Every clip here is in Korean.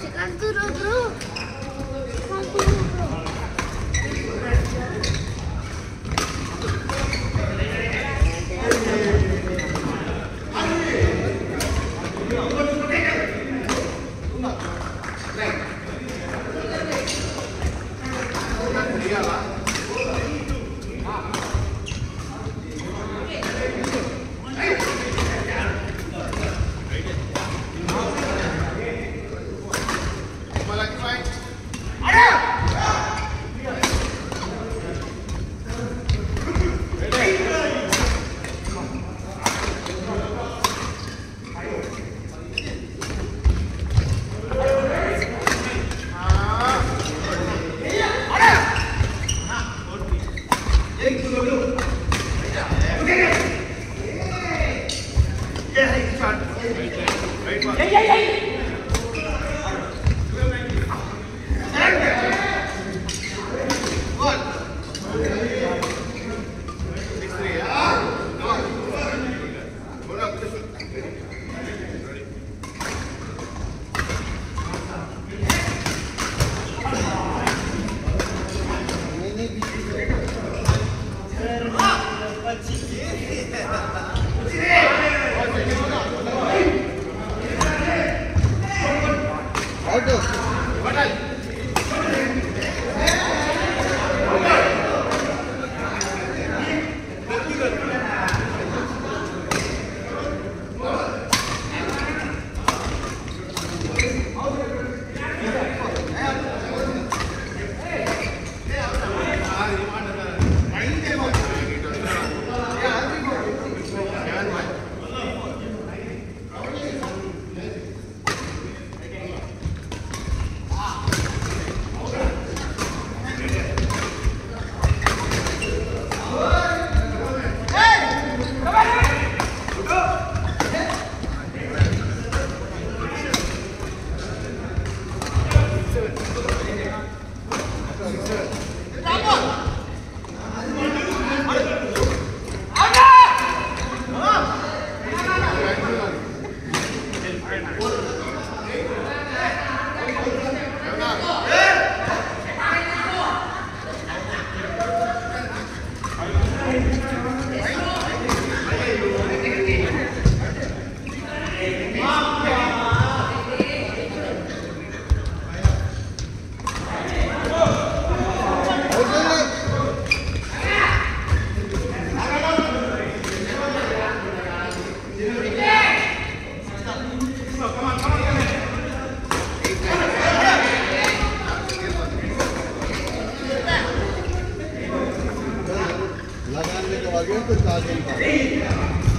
시간 들어도 Sargento está sentado.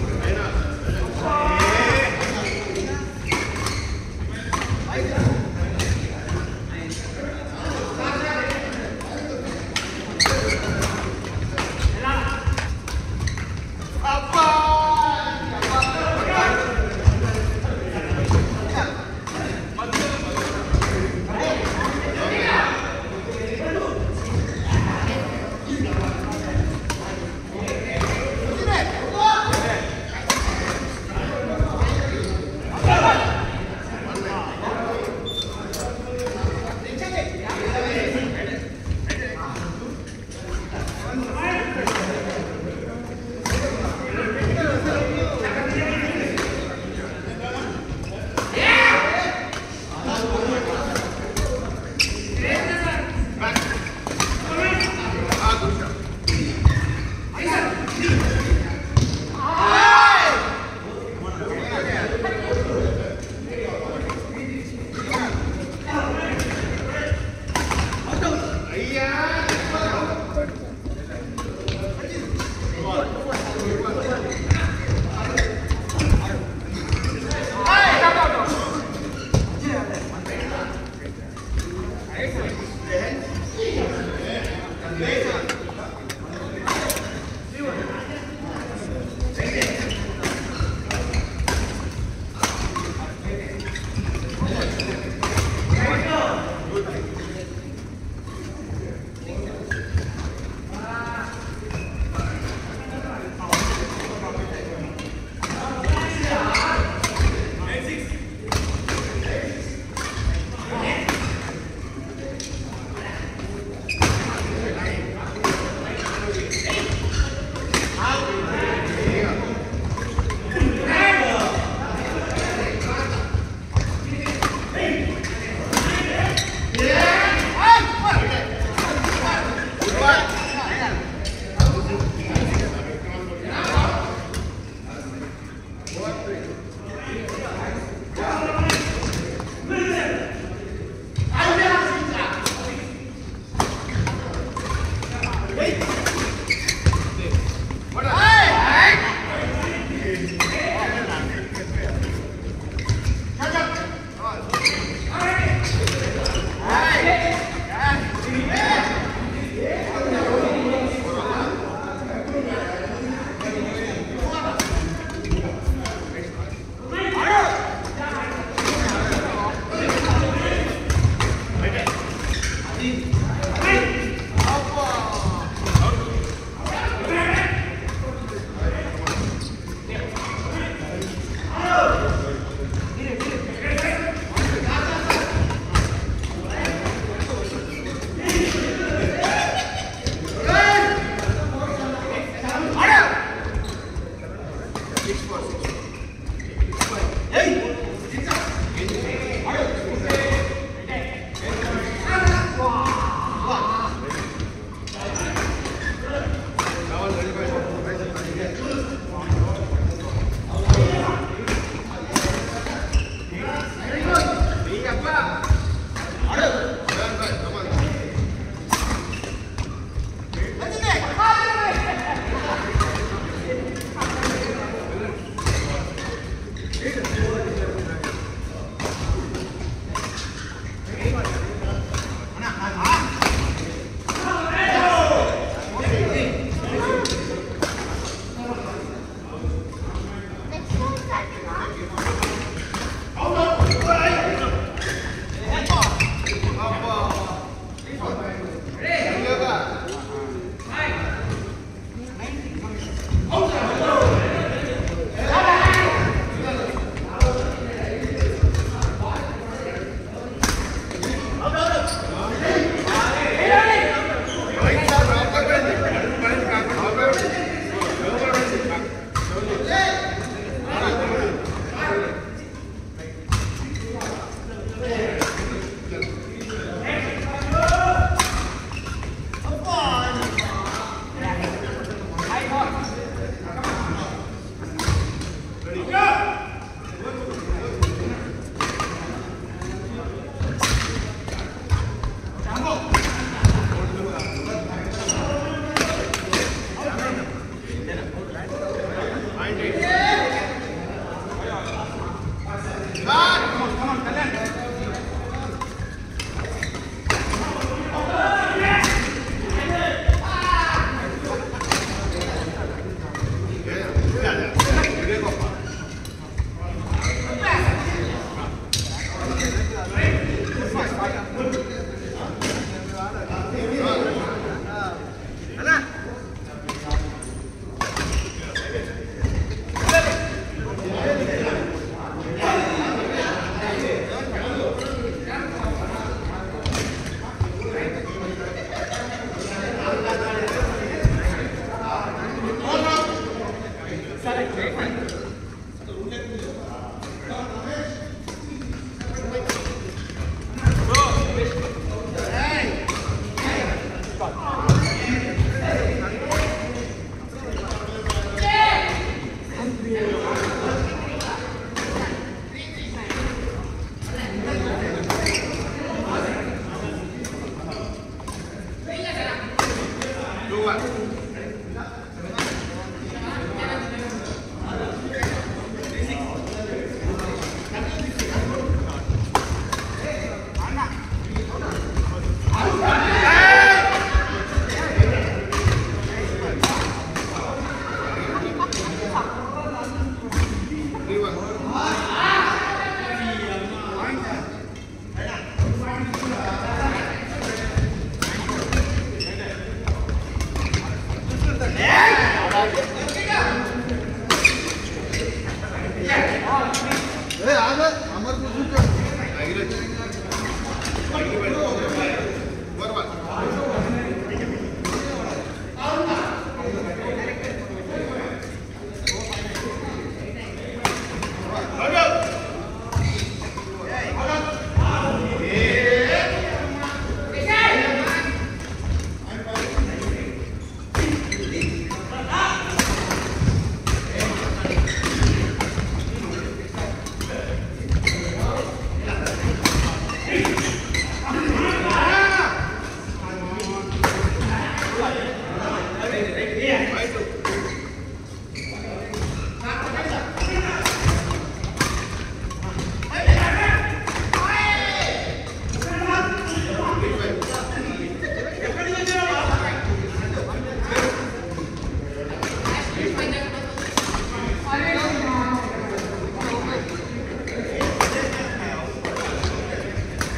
Yeah.